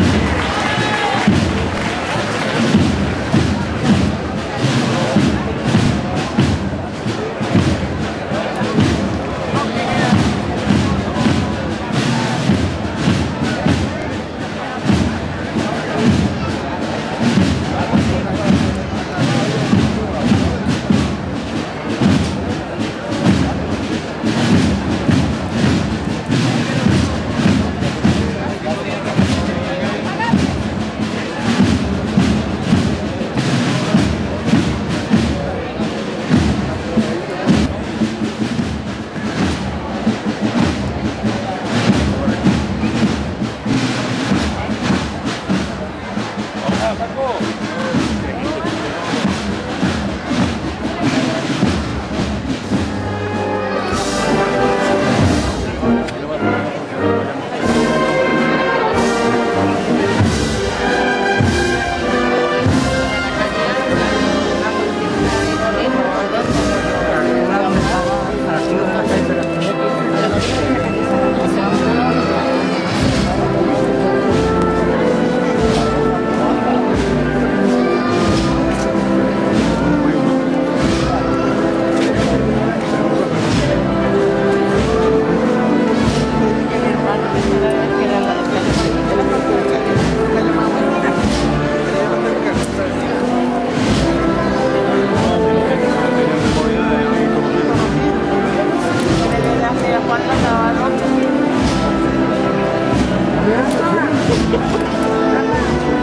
Come on!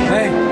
Vem.